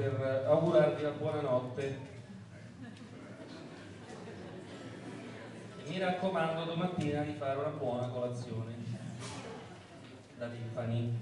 per augurarvi la buonanotte. mi raccomando domattina di fare una buona colazione da Tiffany.